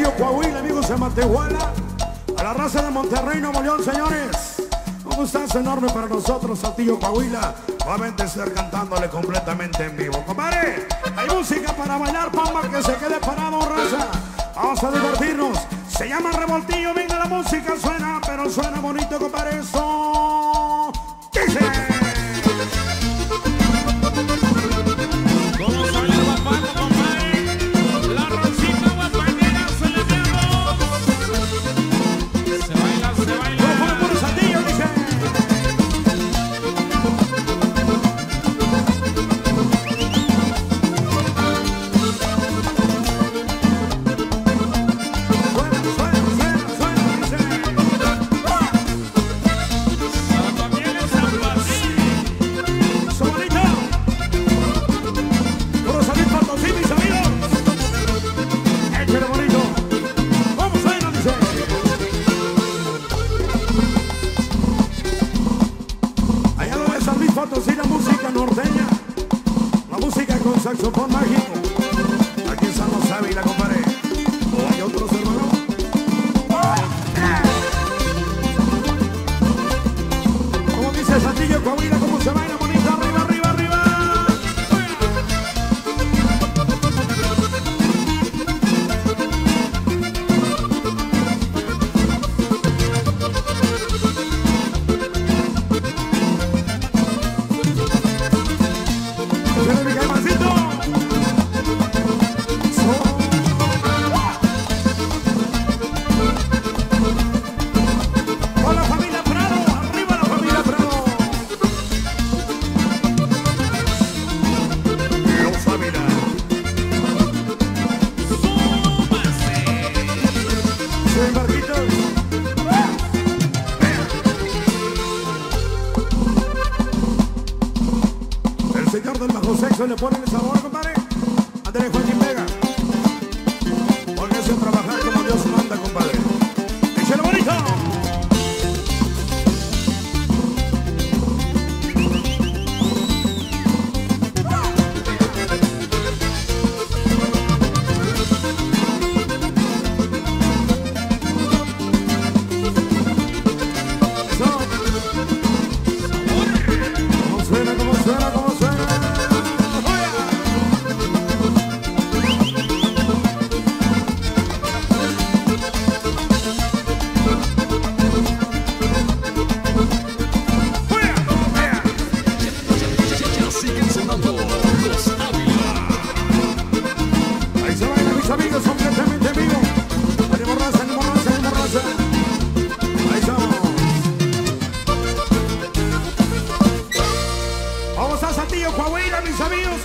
Saltillo, Coahuila, amigos de Matehuala. A la raza de Monterrey, Nuevo León, señores. Un gustazo enorme para nosotros, Saltillo, Coahuila. Nuevamente estar cantándole completamente en vivo. Compadre, hay música para bailar, pamba, que se quede parado, raza. Vamos a divertirnos. Se llama Revoltillo, venga la música, suena, pero suena bonito, compadre. Eso.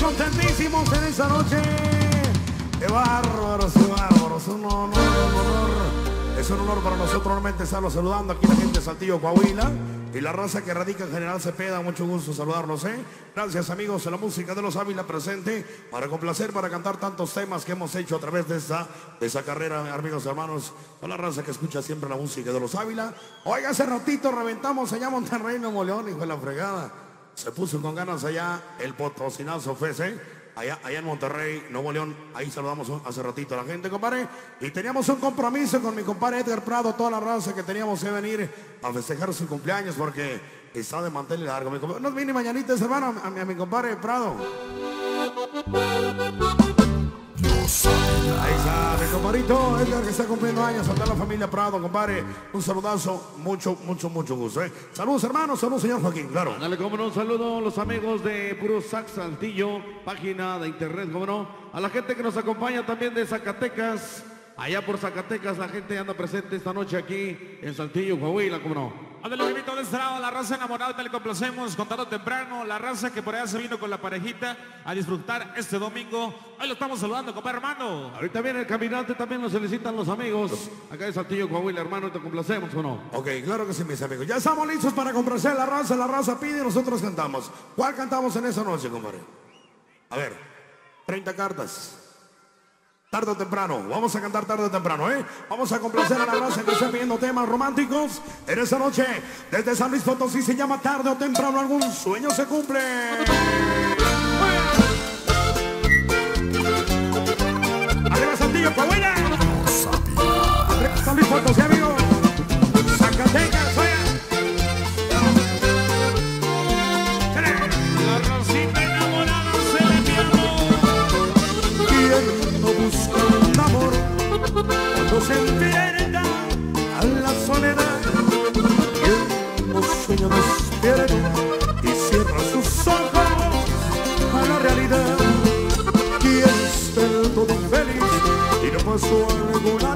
contentísimos en esa noche. Un honor, un honor. Es un honor para nosotros realmente estarlos saludando aquí la gente de Saltillo, Coahuila. Y la raza que radica en General Cepeda, mucho gusto saludarlos. ¿eh? Gracias amigos a la música de los Ávila presente para complacer, para cantar tantos temas que hemos hecho a través de esta, de esa carrera, amigos hermanos, a la raza que escucha siempre la música de los Ávila. Oiga, hace ratito reventamos allá Monterrey, Nuevo León, hijo de la fregada. Se puso con ganas allá el potosinazo Fese allá, allá en Monterrey, Nuevo León. Ahí saludamos hace ratito a la gente, compadre. Y teníamos un compromiso con mi compadre Edgar Prado, toda la raza que teníamos que venir a festejar su cumpleaños porque está de mantel largo. Nos vine mañanitas, hermano, a mi, a mi compadre Prado. Ahí está, mi compadrito Edgar que está cumpliendo años, a la familia Prado, compadre. Un saludazo, mucho, mucho, mucho gusto. ¿eh? Saludos, hermanos, saludos, señor Joaquín, claro. Dale, cómo no, un saludo a los amigos de Puro Sax Saltillo, página de internet, cómo no. A la gente que nos acompaña también de Zacatecas, allá por Zacatecas, la gente anda presente esta noche aquí en Saltillo, Coahuila, cómo no. Ándale, lo invito de este lado, la raza enamorada, tal y complacemos, contando temprano, la raza que por allá se vino con la parejita a disfrutar este domingo. Hoy lo estamos saludando, compadre hermano. Ahorita viene el caminante, también nos solicitan los amigos. Acá de Saltillo, Coahuila, hermano, te complacemos o no. Ok, claro que sí, mis amigos. Ya estamos listos para complacer a la raza. La raza pide y nosotros cantamos. ¿Cuál cantamos en esa noche, compadre? A ver, 30 cartas. Tarde o temprano, vamos a cantar tarde o temprano, ¿eh? Vamos a complacer a la raza que está pidiendo temas románticos en esa noche. Desde San Luis Potosí se llama tarde o temprano, algún sueño se cumple. Arriba Saltillo, Coahuila. San se enfrenta a la soledad? ¿Quién no sueña despierto y cierra sus ojos a la realidad? ¿Quién está del todo feliz y no pasó alguna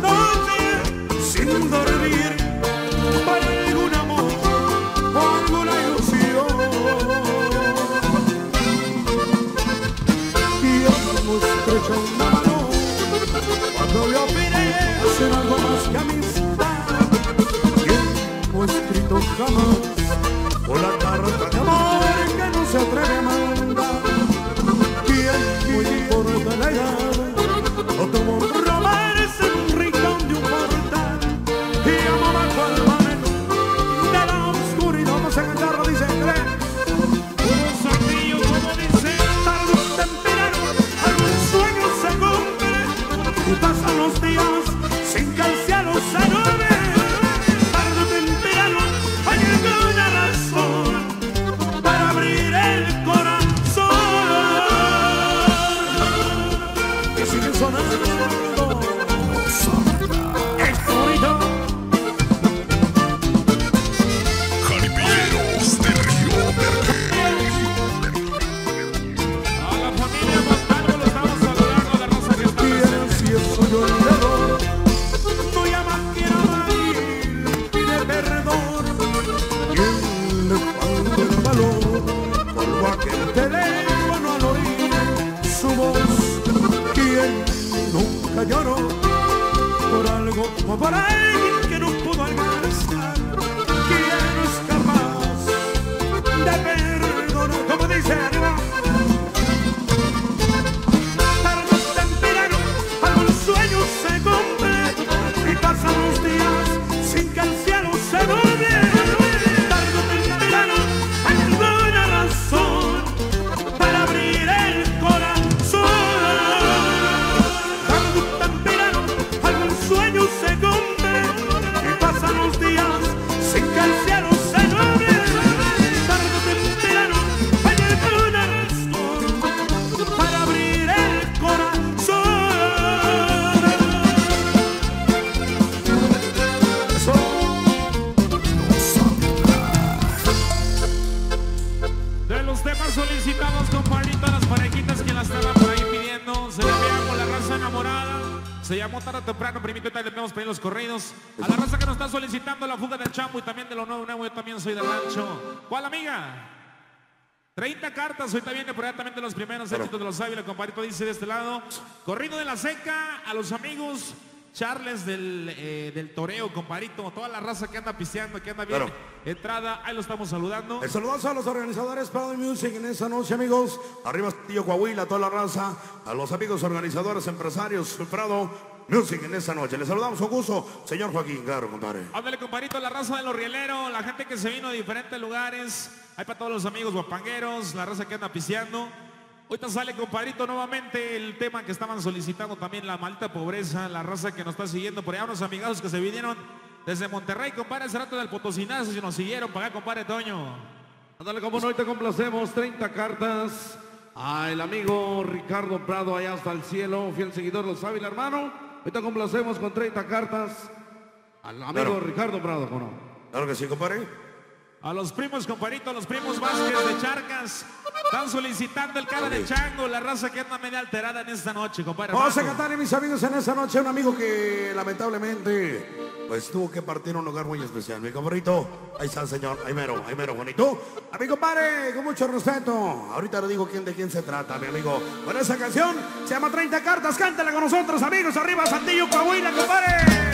pedir los corridos. A la raza que nos está solicitando la fuga del champo y también de lo nuevo, nuevo, yo también soy del rancho. ¿Cuál amiga? 30 cartas, ahorita viene por allá también de los primeros éxitos de los Ávila, compadrito dice de este lado. Corrido de la seca, a los amigos Charles del, eh, del Toreo, comparito, toda la raza que anda pisteando, que anda bien. Claro. Entrada, ahí lo estamos saludando. El saludazo a los organizadores Prado Music en esta noche, amigos. Arriba Tío Coahuila, toda la raza. A los amigos organizadores, empresarios Prado Music en esta noche. Les saludamos con gusto, señor Joaquín, claro, compadre. Ándale, comparito, la raza de los rieleros, la gente que se vino de diferentes lugares. Hay para todos los amigos guapangueros, la raza que anda pisteando. Ahorita sale, compadrito, nuevamente el tema que estaban solicitando también, la maldita pobreza, la raza que nos está siguiendo por allá, unos amigos que se vinieron desde Monterrey, compadre, ese rato del Potosinazo, y nos siguieron para acá, compadre Toño. Ándale, como no, hoy te complacemos, 30 cartas al amigo Ricardo Prado allá hasta el cielo, fiel seguidor de los Ávila, hermano. Te complacemos con 30 cartas al amigo Claro. Ricardo Prado, ¿cómo no? Claro que sí, compadre. A los primos, compadrito, los primos Vázquez de Charcas, están solicitando el cara de chango, la raza que anda media alterada en esta noche, compadre. Vamos a cantar, mis amigos, en esta noche un amigo que lamentablemente pues tuvo que partir a un lugar muy especial. Mi compadrito, ahí está el señor, ahí mero, ahí mero, bonito. A mi compadre, con mucho respeto. Ahorita le digo quién de quién se trata, mi amigo. Con esa canción se llama 30 cartas, cántala con nosotros, amigos. Arriba, Santillo, Coahuila, compadre.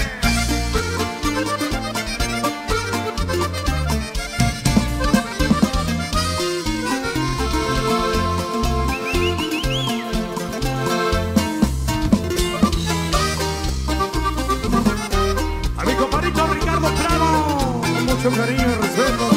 Con cariño y respeto.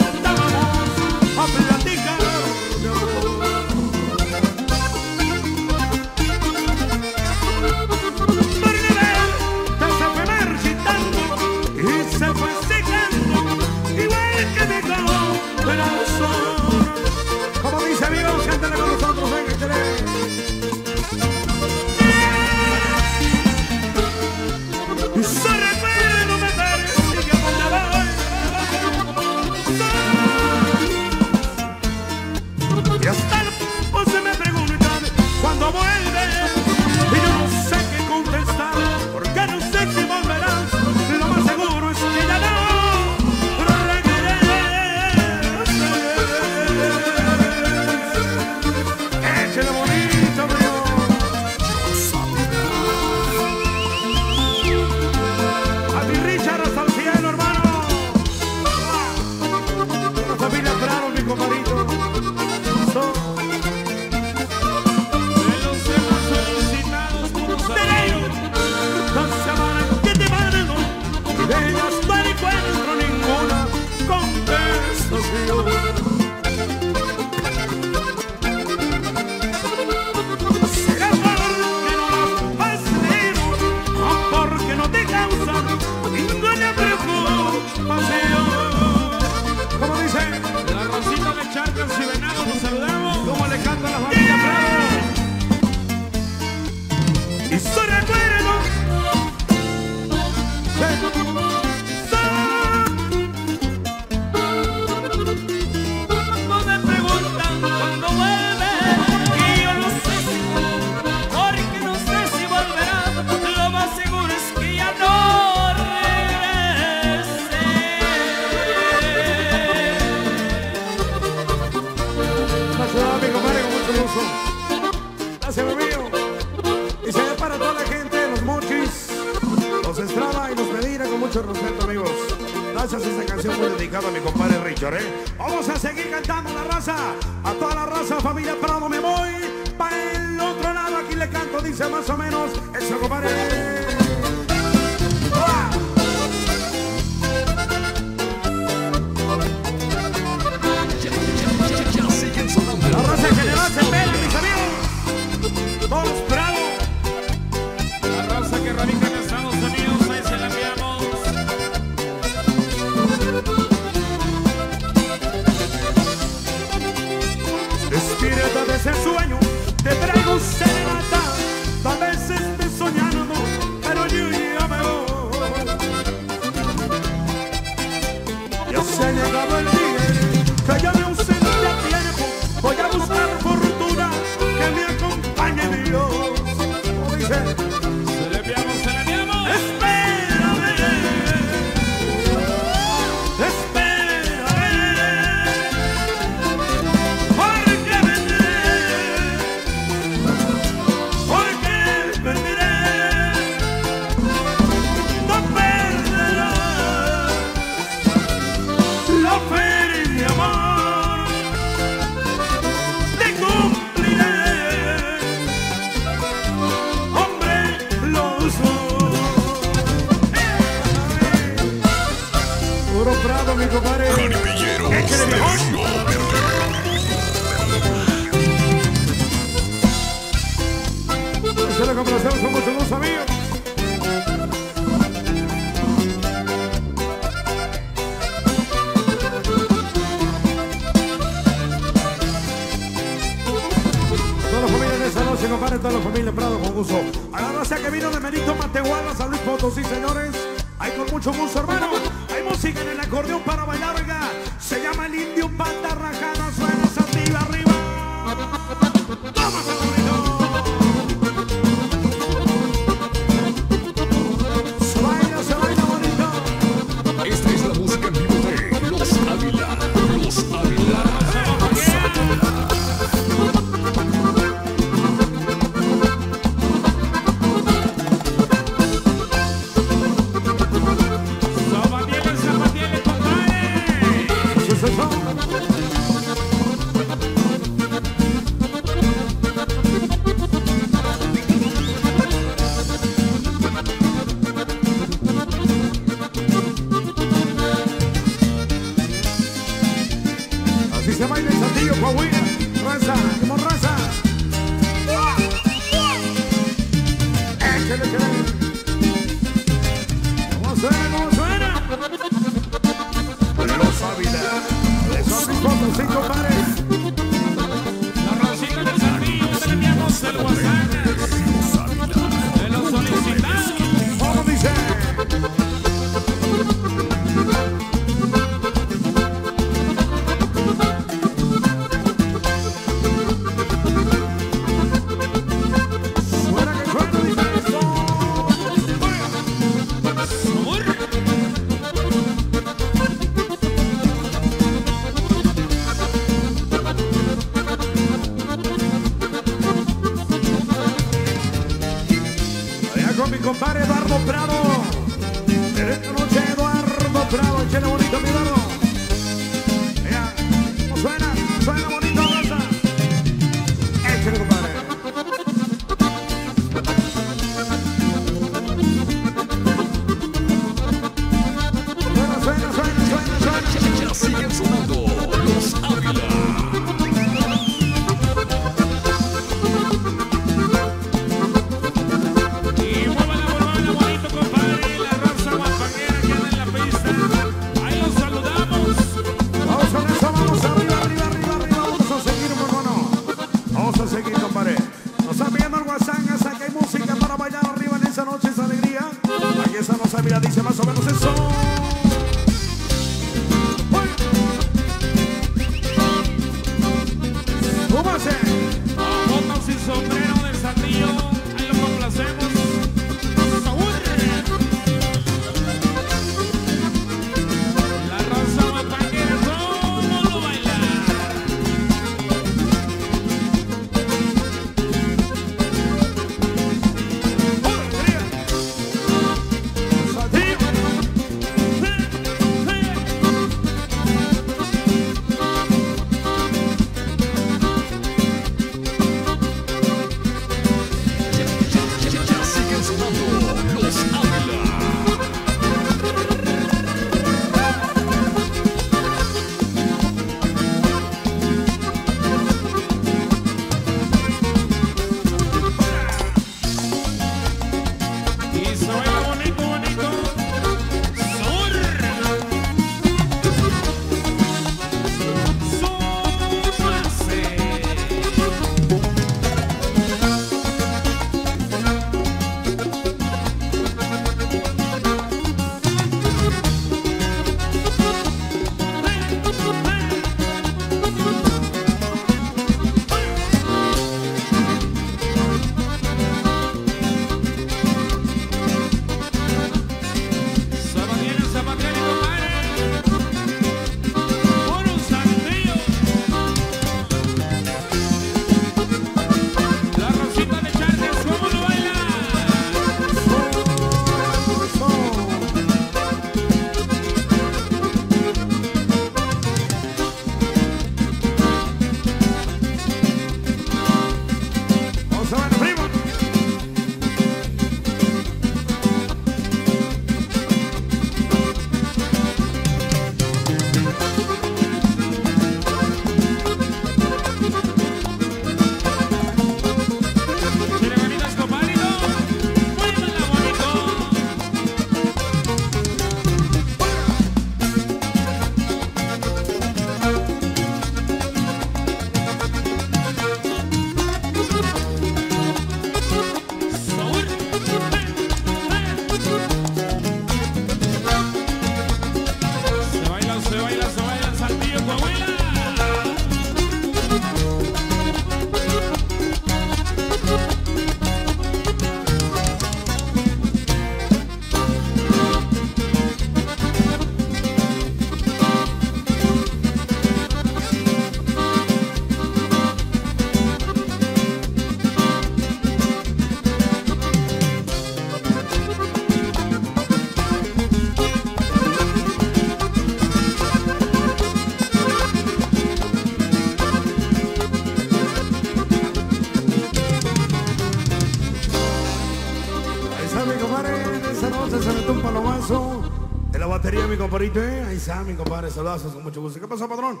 Mi compadre. Saludos con mucho gusto. ¿Qué pasó, patrón?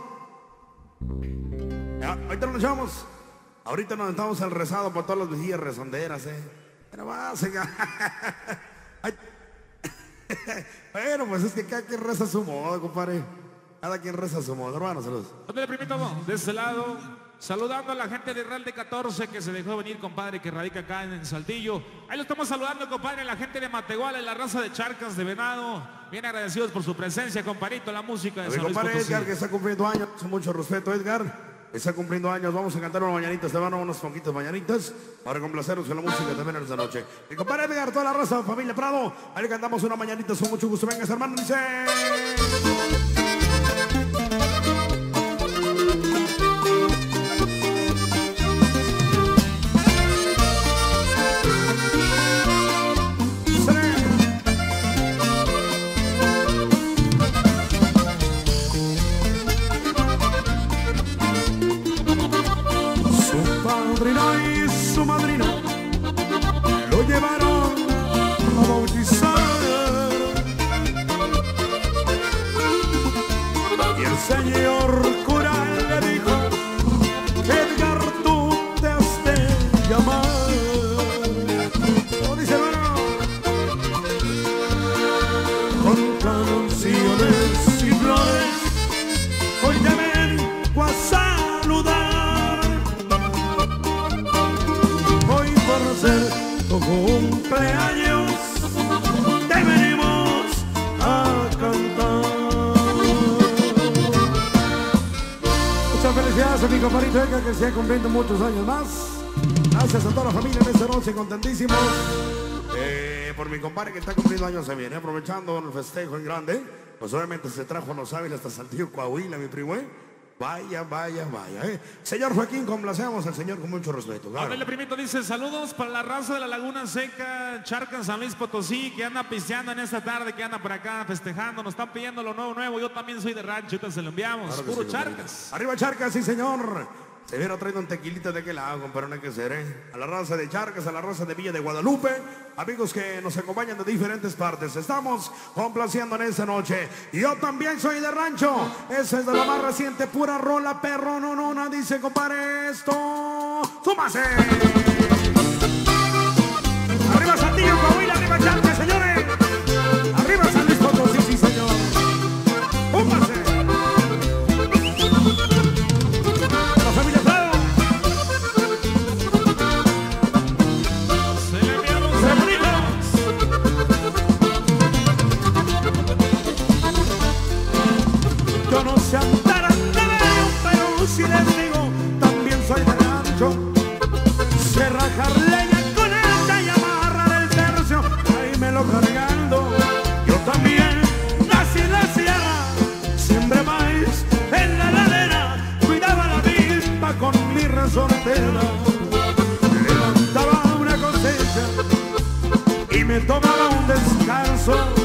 Ya, ahorita nos echamos. Ahorita nos aventamos el rezado por todas las vigías rezonderas, ¿eh? Pero va, Ay. bueno, pues es que cada quien reza a su modo, compadre. Cada quien reza a su modo. Hermano, saludos. ¿Dónde primito? De ese lado, saludando a la gente de Real de 14 que se dejó venir, compadre, que radica acá en Saltillo. Ahí lo estamos saludando, compadre, la gente de Matehuala, en la raza de Charcas de Venado. Bien agradecidos por su presencia, compadrito, la música de Mi compadre Edgar, que está cumpliendo años. Con mucho respeto, Edgar. Está cumpliendo años, vamos a cantar unas mañanitas, te van a unas poquitas mañanitas para complaceros con la música también en esta noche. Mi compadre Edgar, toda la raza, familia Prado, ahí le cantamos unas mañanitas con mucho gusto. Venga, hermano, dice... muchos años más. Gracias a toda la familia de esta noche, contentísimos. Eh, por mi compadre que está cumpliendo años se viene, aprovechando el festejo en grande. Pues obviamente se trajo a los Ávila hasta Santiago, Coahuila, mi primo. ¿eh? Vaya, vaya, vaya. ¿eh? Señor Joaquín, complacemos al señor con mucho respeto. Claro. le primito dice, saludos para la raza de la Laguna Seca, Charca, San Luis Potosí, que anda pisteando en esta tarde, que anda por acá festejando, nos están pidiendo lo nuevo, nuevo. Yo también soy de rancho, entonces se lo enviamos. Puro Charcas. Arriba Charcas, sí señor. Se hubiera traído un tequilita de aquel lado, compadre, no hay que ser, ¿eh? A la raza de Charcas, a la raza de Villa de Guadalupe, amigos que nos acompañan de diferentes partes. Estamos complaciendo en esta noche. Yo también soy de rancho. Esa es de la más reciente, pura rola, perro, no, no, no, dice, compadre, esto. ¡Súmase! Arriba Santillo, Coahuila, arriba Charcas, señores. tomaba un descanso.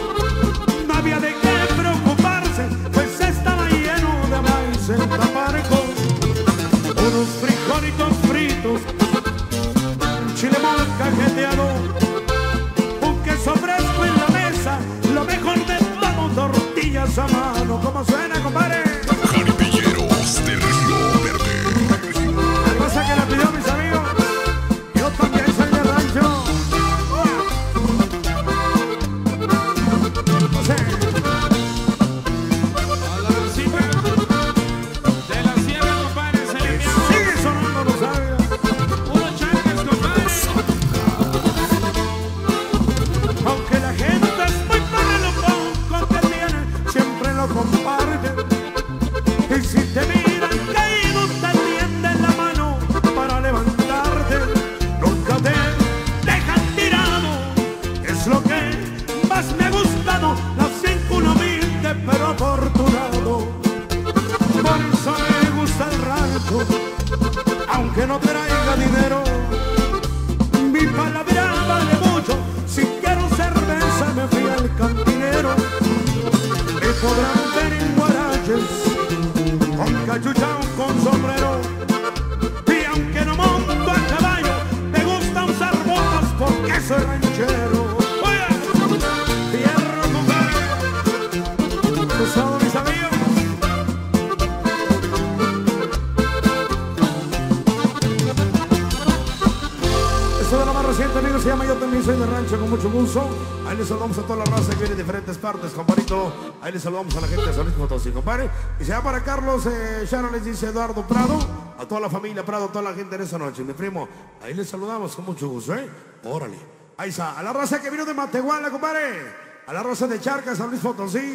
Saludamos a la gente de San Luis Potosí, compadre. Y se va para Carlos eh, Sharon, les dice Eduardo Prado. A toda la familia Prado, a toda la gente en esa noche, mi primo. Ahí les saludamos con mucho gusto, ¿eh? Órale. Ahí está. A la raza que vino de Matehuala, compadre. A la raza de Charcas, San Luis Potosí.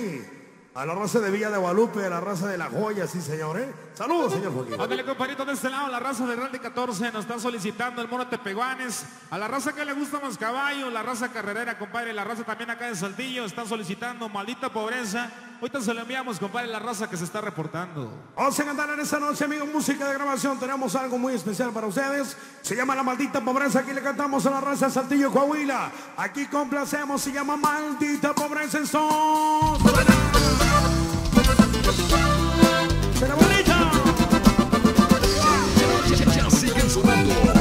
A la raza de Villa de Guadalupe, a la raza de La Joya, sí, señor, ¿eh? Saludos, señor Joaquín. Ándale, compadrito, de este lado, la raza de Real de 14 nos está solicitando el mono Tepeguanes. A la raza que le gusta más caballo, la raza carrerera, compadre, la raza también acá de Saltillo está solicitando maldita pobreza. Ahorita se lo enviamos, compadre, la raza que se está reportando. Vamos a cantar en esta noche, amigos, música de grabación. Tenemos algo muy especial para ustedes. Se llama La Maldita Pobreza. Aquí le cantamos a la raza de Saltillo, Coahuila. Aquí complacemos, se llama Maldita Pobreza en son. ¡Será bonita! Ya, ya siguen sonando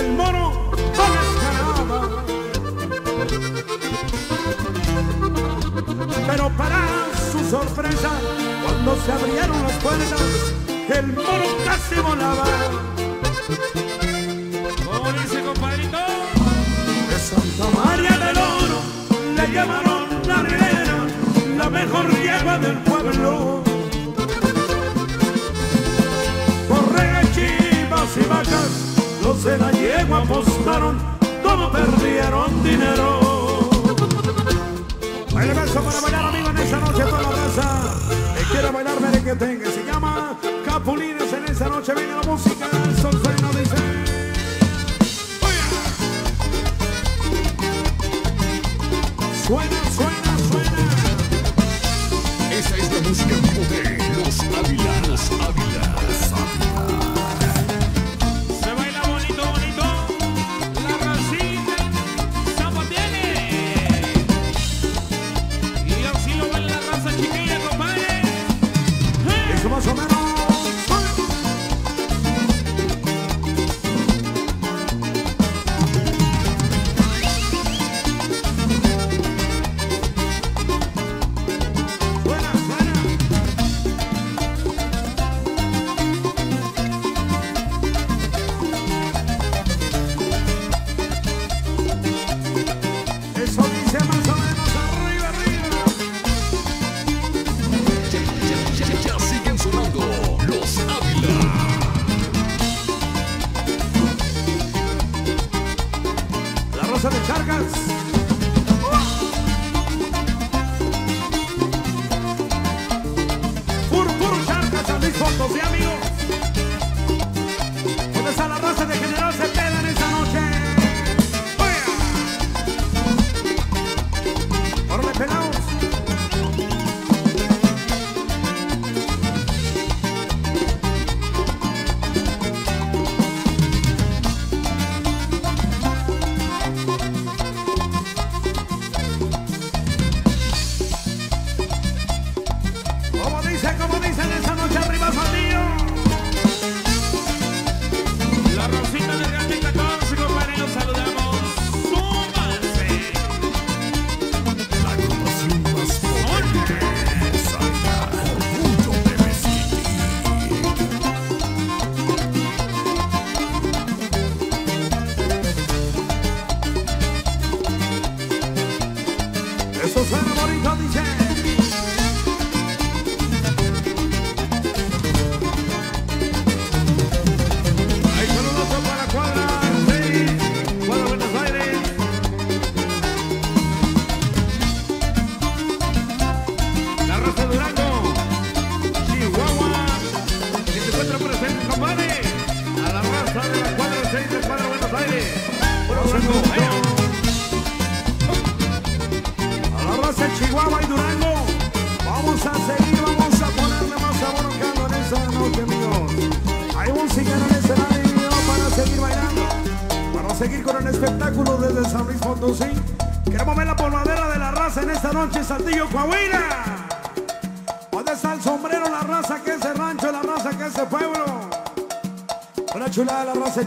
el mono con escalada. Pero para su sorpresa, cuando se abrieron las puertas, el mono casi volaba. ¿Cómo dice, compadrito? De Santa María del Oro le llamaron la reina, la mejor yegua del pueblo. Corre chivas y vacas hijos la yegua apostaron como perdieron dinero. El beso para bailar, amigos, en esa noche toda la casa. Que quiero bailar, veré que tenga. Se llama Capulines en esa noche. Viene la música del dice. suena, suena, suena. Esa es la música de Los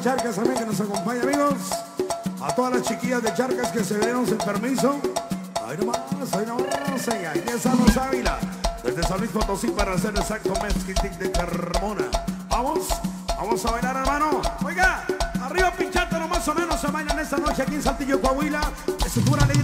Charcas también que nos acompaña, amigos. A todas las chiquillas de Charcas que se dieron el permiso. Ahí nomás, ahí nomás. Y aquí están los Ávila. Desde San Luis Potosí para hacer el exacto Mezquitic de Carmona. Vamos, vamos a bailar, hermano. Oiga, arriba pinchate, nomás o menos se bailan esta noche aquí en Saltillo, Coahuila. Es pura alegría.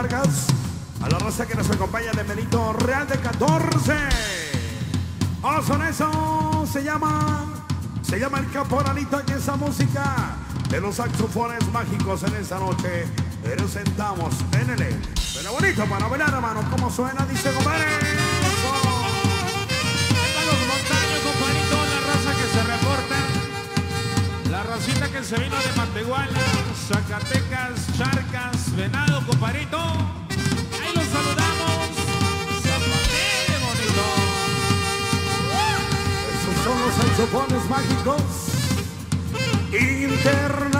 A la raza que nos acompaña de Benito Real de 14. Oh, son eso, se llama, se llama el caporalito aquí esa música de los saxofones mágicos en esta noche. Presentamos, denle, suena bonito para bailar hermano, como suena, dice compadre. montaños, la raza que se reporta. La racita que se vino de Matehuala, Zacatecas, Charcas. Venado, comparito. Ahí los saludamos. Se bonito. Esos son los saxofones mágicos. Interna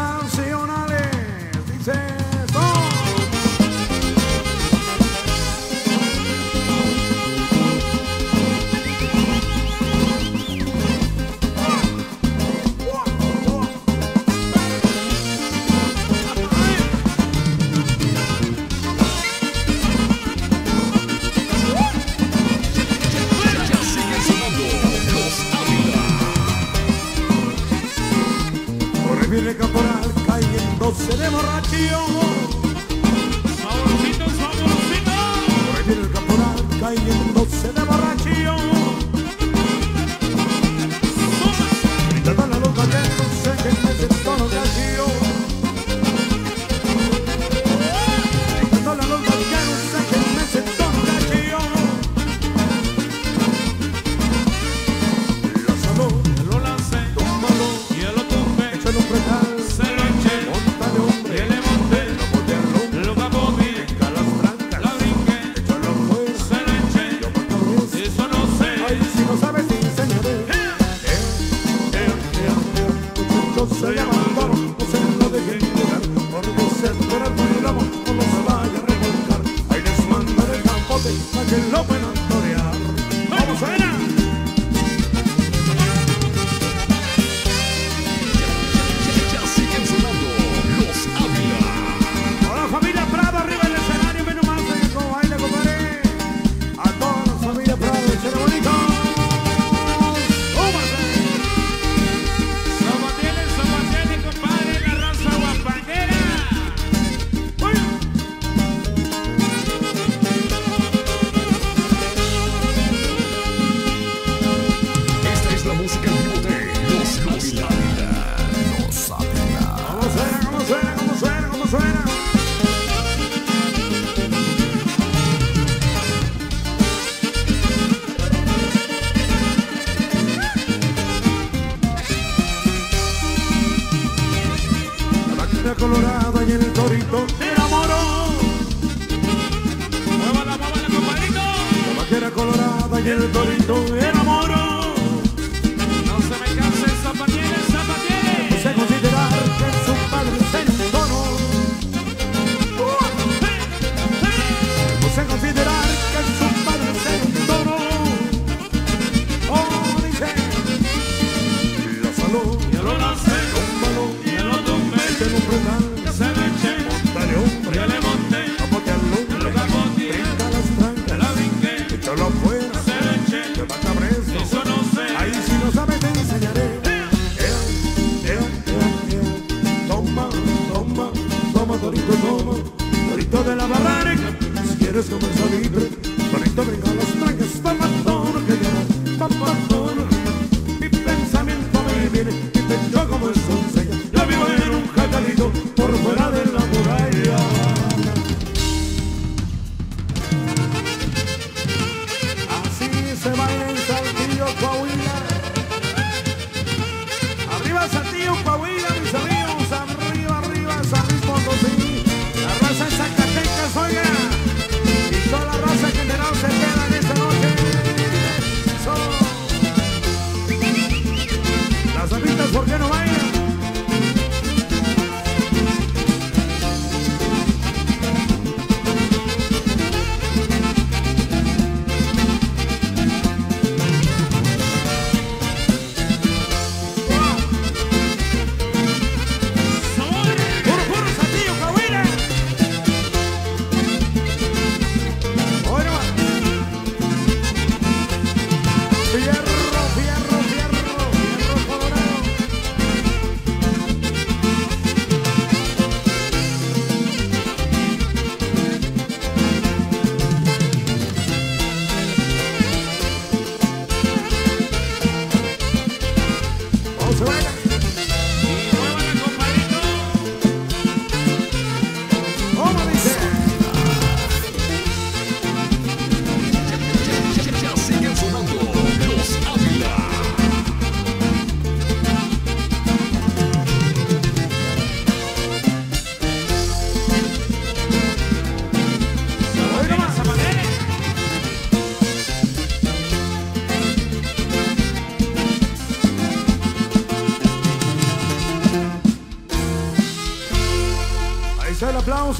para que lo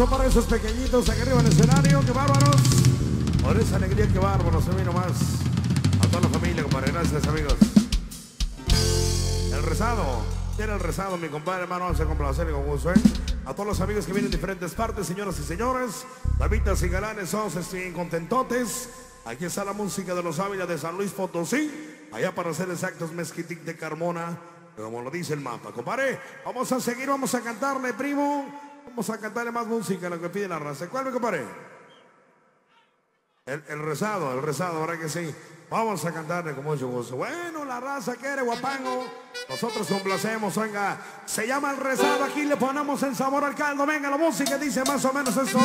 para esos pequeñitos aquí arriba en el escenario, que bárbaros. Por esa alegría, que bárbaros, se vino más. A toda la familia, compadre, gracias amigos. El rezado, tiene el rezado, mi compadre, hermano, hace a complacer y con gusto. ¿eh? A todos los amigos que vienen de diferentes partes, señoras y señores, damitas y galanes, todos estén contentotes. Aquí está la música de los Ávilas de San Luis Potosí, allá para ser exactos, Mezquitic de Carmona, como lo dice el mapa, compadre. Vamos a seguir, vamos a cantarle, primo. Vamos a cantarle más música a lo que pide la raza. ¿Cuál me compadre? El, rezado, el rezado, ¿verdad que sí? Vamos a cantarle con mucho gusto. Bueno, la raza quiere guapango. Nosotros complacemos, venga. Se llama el rezado, aquí le ponemos el sabor al caldo. Venga, la música dice más o menos eso.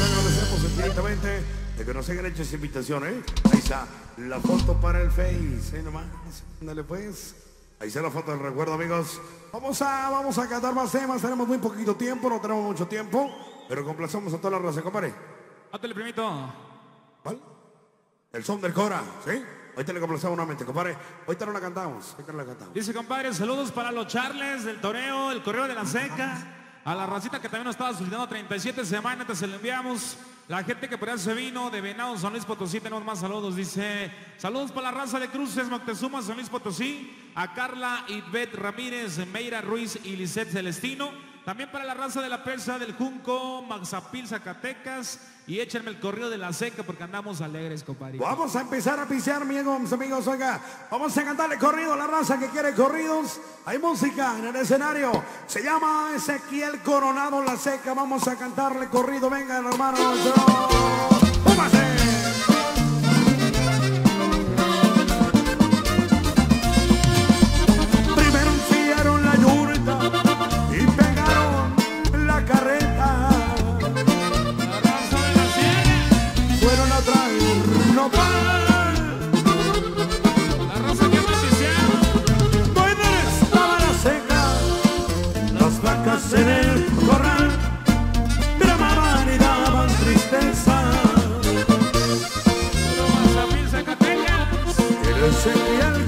Agradecemos infinitamente de que nos hayan hecho esa invitación, ¿eh? Ahí está la foto para el Face, ¿eh? Nomás, ándale pues. Ahí está la foto del recuerdo, amigos. Vamos a, vamos a cantar más temas, tenemos muy poquito tiempo, no tenemos mucho tiempo, pero complacemos a toda la raza, compadre. Átale, primito. ¿Cuál? El son del Cora, ¿sí? Ahorita le complacemos nuevamente, compadre. Ahorita no la cantamos, ahorita no la cantamos. Dice, compadre, saludos para los Charles del Toreo, el Correo de la Seca. A la racita que también nos estaba solicitando 37 semanas, te se enviamos. La gente que por ahí se vino de Venado, San Luis Potosí, tenemos más saludos. Dice, saludos para la raza de Cruces, Moctezuma, San Luis Potosí. A Carla Ibet Ramírez, Meira Ruiz y Lisette Celestino. También para la raza de la Persa del Junco, Maxapil, Zacatecas. Y échenme el correo de la seca porque andamos alegres, compadre. Vamos a empezar a pisear, amigos, amigos, oiga. Vamos a cantarle corrido a la raza que quiere corridos. Hay música en el escenario. Se llama Ezequiel Coronado La Seca. Vamos a cantarle corrido. Vengan, hermanos. ¡Súmase!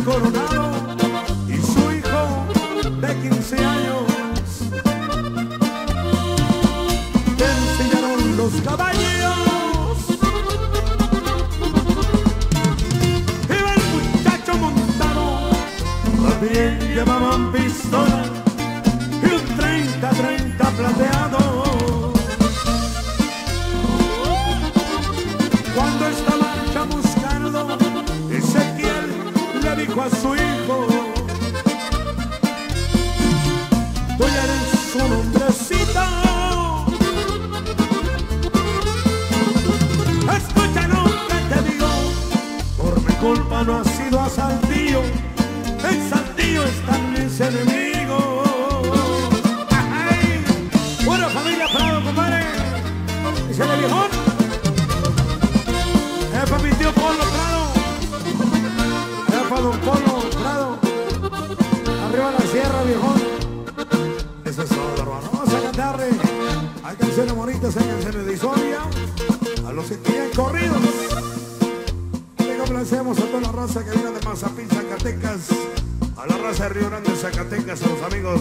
Coronado y su hijo de 15 años te enseñaron los caballos. Iba el muchacho montado, también llevaban pistola y un 30-30 plateado. Cuando estaba dijo a su hijo, tú ya eres un hombrecito. Escucha lo que te digo, por mi culpa no has sido a Saltillo, en Saltillo están mis enemigos. Sierra, viejón. Eso es todo, hermano. Vamos a cantarle Hay canciones bonitas, hay canciones de historia. A los que tienen corridos. Le complacemos a toda la raza que viene de Mazapín, Zacatecas. A la raza de Río Grande, Zacatecas, a los amigos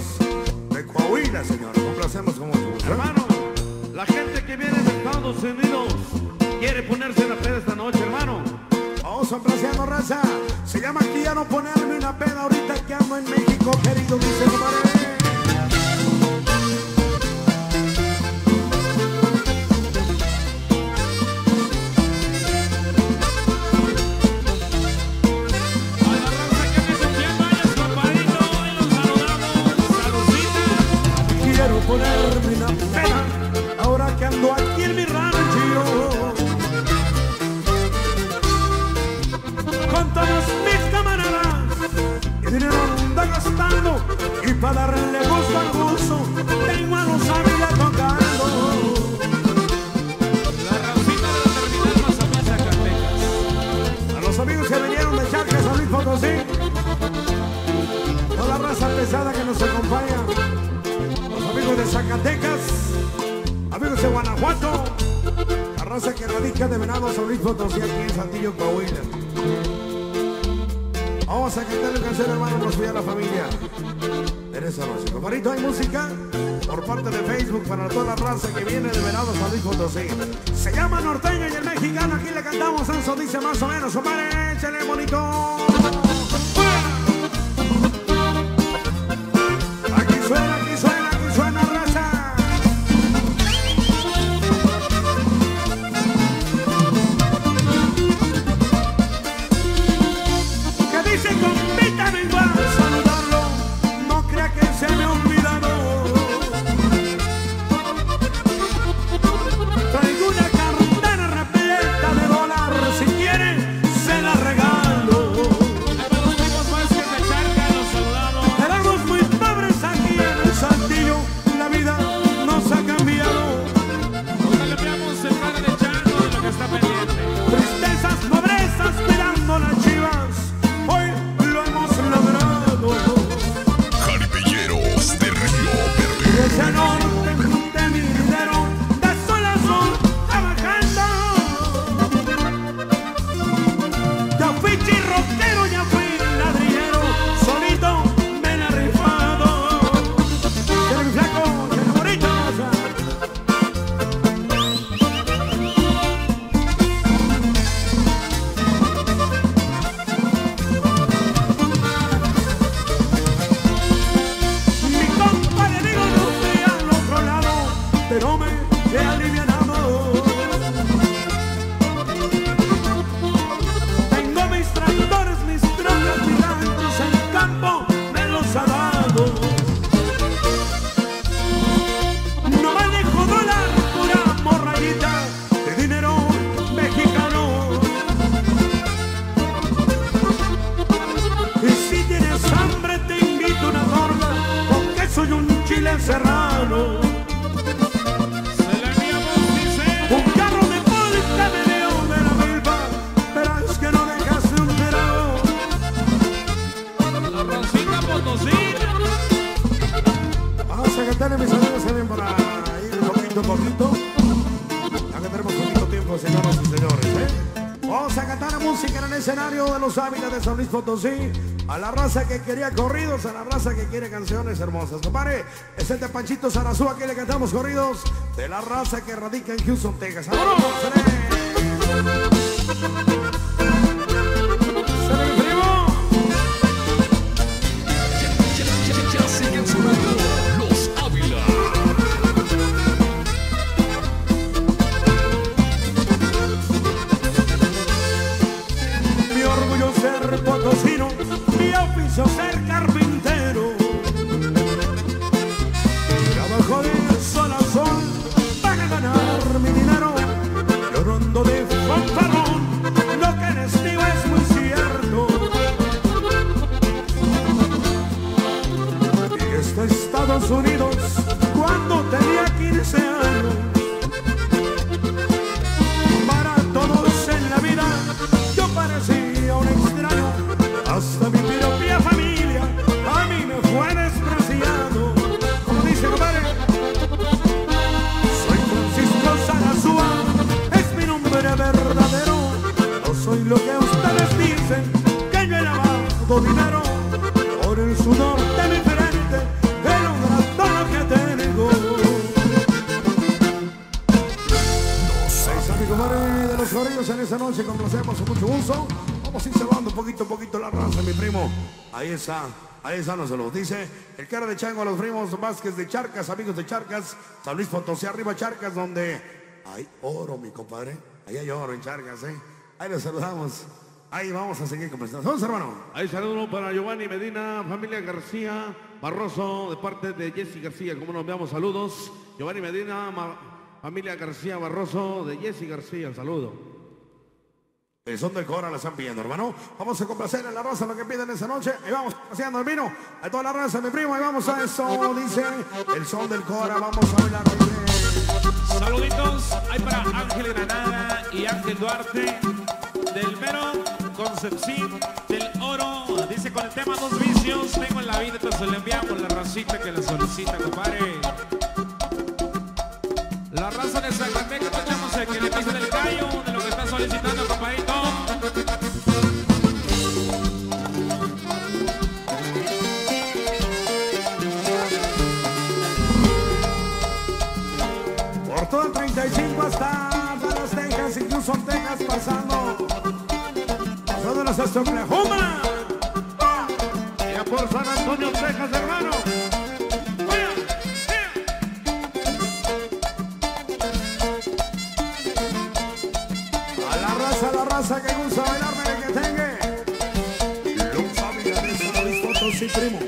de Coahuila, señor. Complacemos como gusta. Hermano, la gente que viene de Estados Unidos quiere ponerse la peda esta noche, hermano. Vamos complaciendo, raza. Se llama Quiero ponerme una peda ahorita que ando en México, querido, dice compadre. Para darle gusto al gusto, tengo a los amigos tocando. La racita de la terminal Mazapán, Zacatecas. A los amigos que vinieron de Charcas a Luis Potosí. Toda la raza pesada que nos acompaña. Los amigos de Zacatecas. Amigos de Guanajuato. La raza que radica de Venado San Luis Potosí aquí en Santillo, Coahuila. Vamos a cantar la canción, hermano, subir a la familia. En esa noche. Comparito, hay música por parte de Facebook para toda la raza que viene de Venado San Luis Potosí. Se llama Norteño y el mexicano. Aquí le cantamos eso, dice más o menos. Compadre, échale bonito. Escenario de los Ávilas de San Luis a la raza que quería corridos, a la raza que quiere canciones hermosas. Compadre, es el de Panchito aquí le cantamos corridos de la raza que radica en Houston, Texas. ¡Vámonos! Ahí está, ahí está, no se los dice. El cara de chango a los primos Vázquez de Charcas, amigos de Charcas, San Luis Potosí, arriba Charcas, donde hay oro, mi compadre. Ahí hay oro en Charcas, ¿eh? Ahí los saludamos. Ahí vamos a seguir conversando. Vamos, hermano. Ahí saludo para Giovanni Medina, familia García Barroso, de parte de Jesse García. Como nos veamos, saludos. Giovanni Medina, familia García Barroso, de Jesse García, saludo. El son del Cora la están pidiendo, hermano. Vamos a complacer a la raza lo que piden esta noche. Y vamos haciendo el vino. A toda la raza, mi primo. Y vamos a eso, dice el son del Cora. Vamos a bailar. Saluditos, hay para Ángel Granada y Ángel Duarte del Mero Concepción del Oro. Dice con el tema dos vicios, tengo en la vida, entonces le enviamos la racita que la solicita, compadre. 95 hasta Dallas, Texas, incluso Texas pasando. Nosotros los hasta Oklahoma. Ya por San Antonio, Texas, hermano. A la raza, a la raza que gusta bailar, que tenga. Los familiares, los fotos y primo.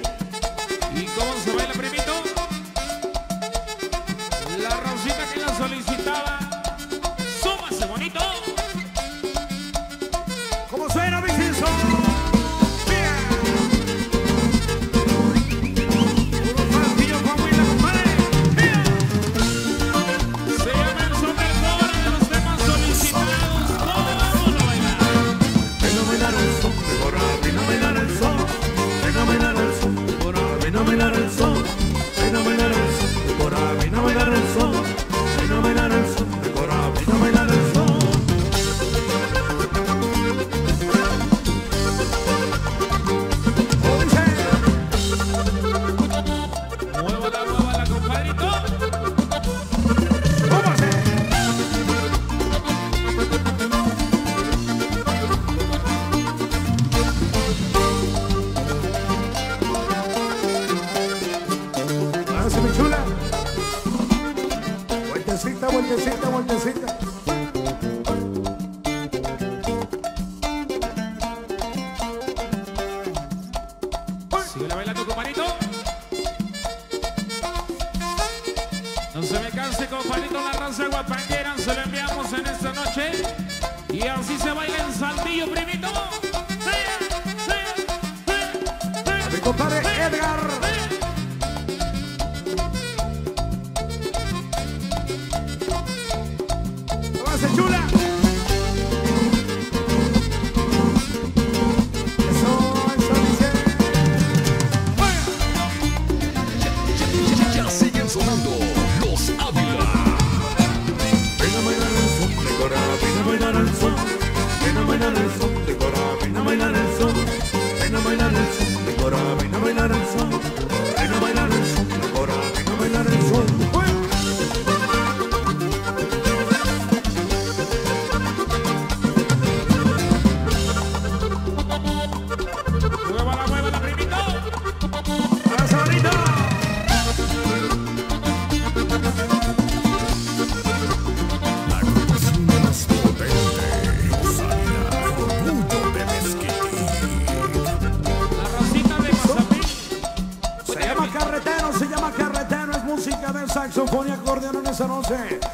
Acordeón en esa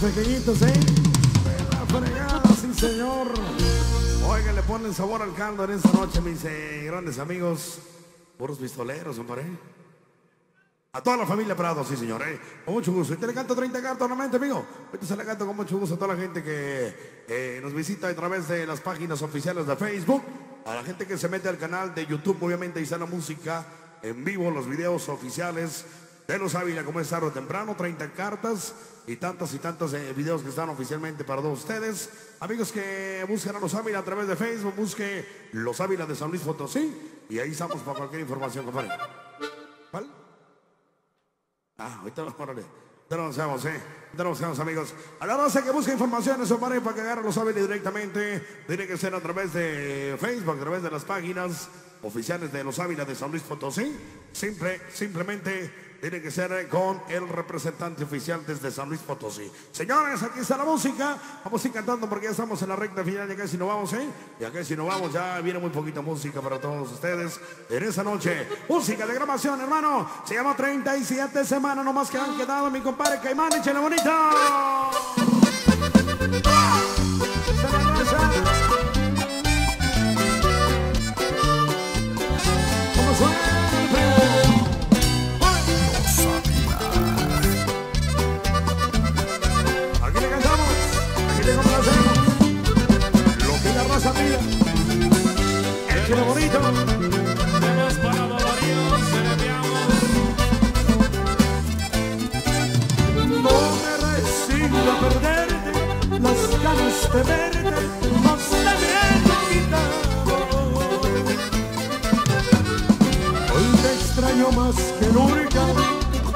pequeñitos, ¿eh? Sí, señor. Oiga, le ponen sabor al caldo en esta noche, mis eh, grandes amigos. Puros pistoleros, hombre. A toda la familia Prado, sí, señor, ¿eh? Con mucho gusto. Y te le canto 30 cartas nuevamente, amigo. Ahorita se le canto con mucho gusto a toda la gente que eh, nos visita a través de las páginas oficiales de Facebook. A la gente que se mete al canal de YouTube, obviamente, y está la música en vivo, los videos oficiales de los Ávila, como es tarde o temprano, 30 cartas y tantos y tantos eh, videos que están oficialmente para todos ustedes. Amigos que busquen a los Ávila a través de Facebook, busque los Ávila de San Luis Potosí y ahí estamos para cualquier información, compadre. ¿Cuál? Ah, ahorita nos órale. Lo anunciamos, ¿eh? Anunciamos, amigos. A la raza que busca información, eso para que agarre los Ávila directamente. Tiene que ser a través de Facebook, a través de las páginas oficiales de los Ávila de San Luis Potosí. Simple, simplemente tiene que ser con el representante oficial desde San Luis Potosí. Señores, aquí está la música. Vamos a ir cantando porque ya estamos en la recta final. Ya casi nos vamos, ¿eh? Ya casi nos vamos. Ya viene muy poquita música para todos ustedes en esa noche. Música de grabación, hermano. Se llama 37 semanas nomás que han quedado, mi compadre Caimán. Échale bonito.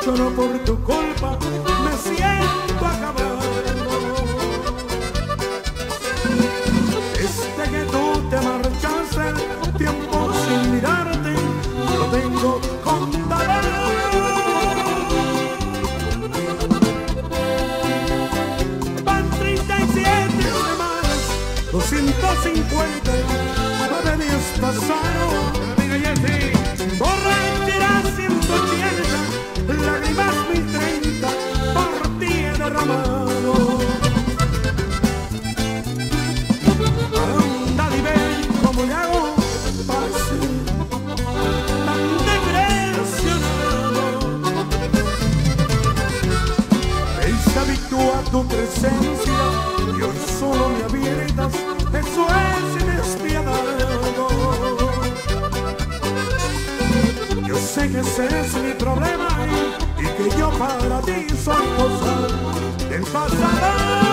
Solo por tu culpa me siento ese es mi problema y que yo para ti soy cosa del pasado.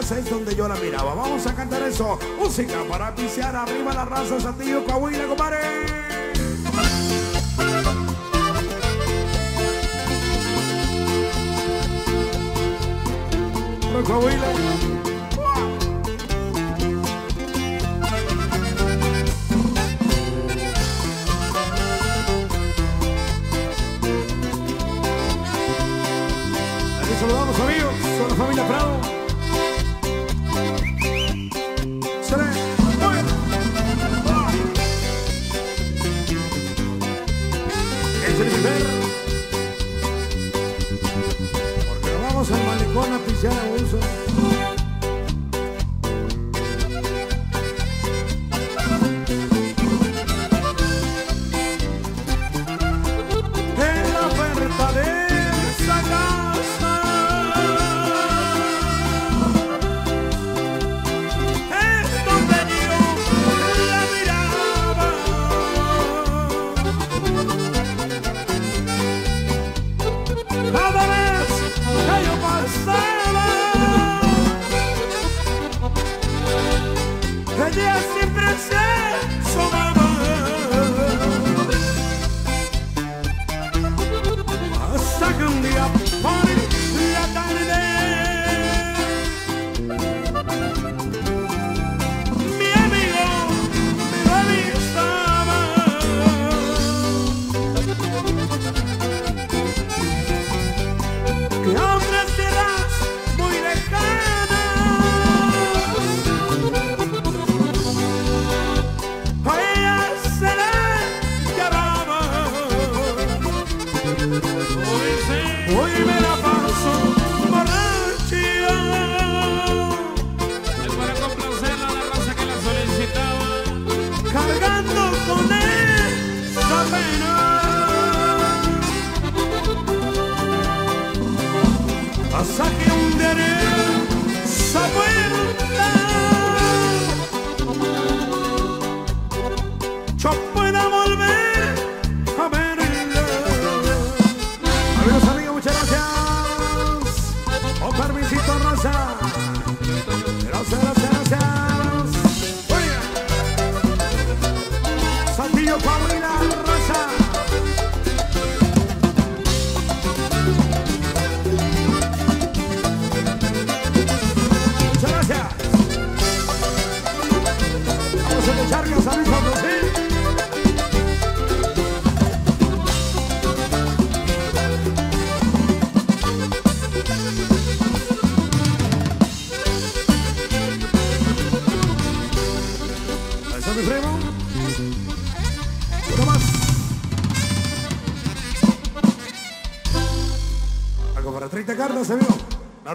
es donde yo la miraba. Vamos a cantar eso. Música para pisear arriba la raza Santillo, Coahuila, compadre. Coahuila. Saludamos amigos, la familia Prado. con la pichera uso.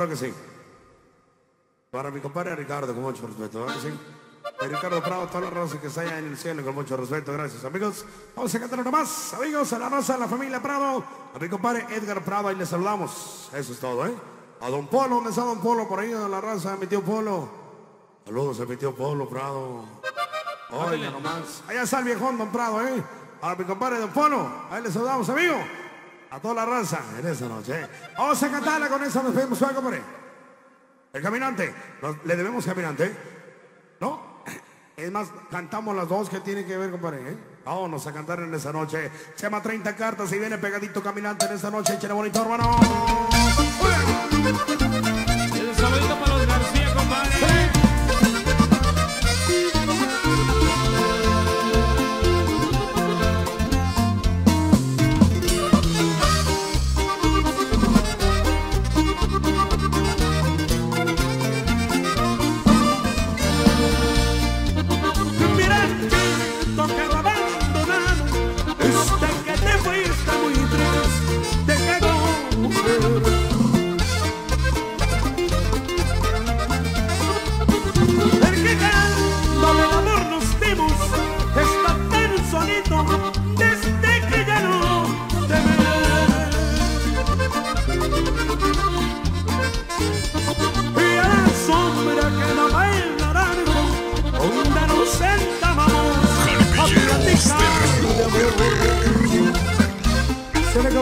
Claro que sí. Para mi compadre Ricardo, con mucho respeto, ¿verdad que sí? Y Ricardo Prado, toda la raza que está allá en el cielo, con mucho respeto, gracias amigos. Vamos a cantar uno más, amigos, a la raza, a la familia Prado, a mi compadre Edgar Prado, ahí le saludamos. Eso es todo, ¿eh? A Don Polo, ¿dónde está Don Polo? Por ahí, a la raza, mi tío Polo. Saludos a mi tío Polo Prado. Oiga nomás. Allá está el viejón Don Prado, ¿eh? A mi compadre Don Polo, ahí le saludamos, amigo. A toda la raza en esa noche, ¿eh? Vamos a cantarla con eso, nos pedimos suave, compadre. El caminante, le debemos caminante, ¿no? Es más, cantamos las dos que tienen que ver, compadre, ¿eh? Vámonos a cantar en esa noche. Se llama 30 cartas y viene pegadito caminante en esta noche. Échale bonito, hermano.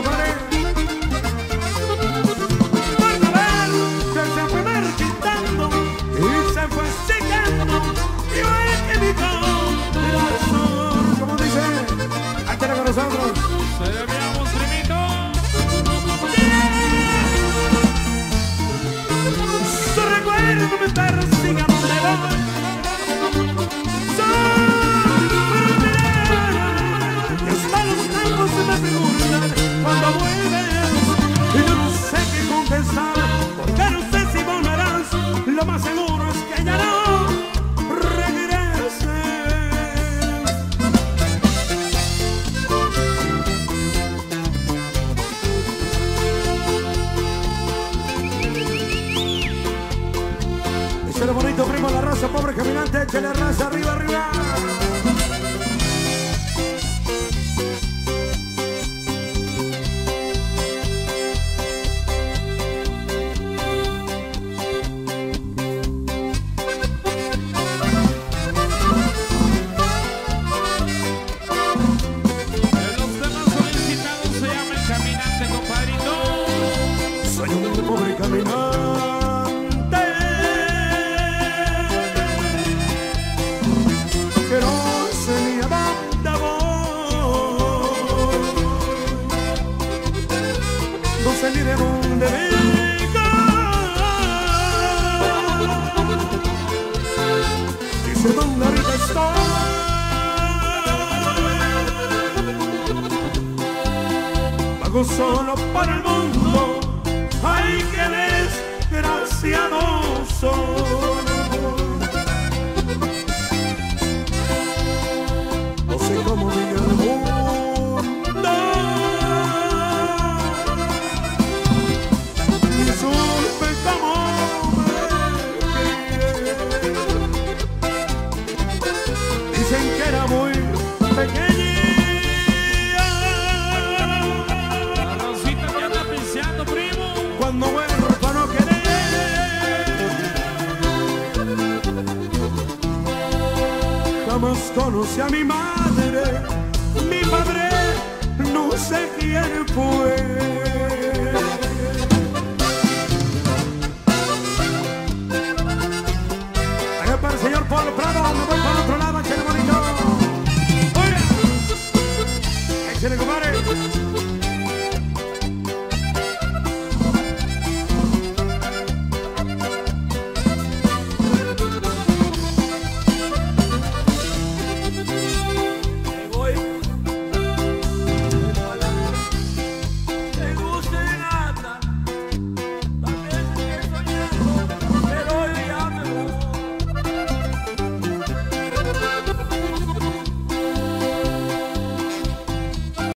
Se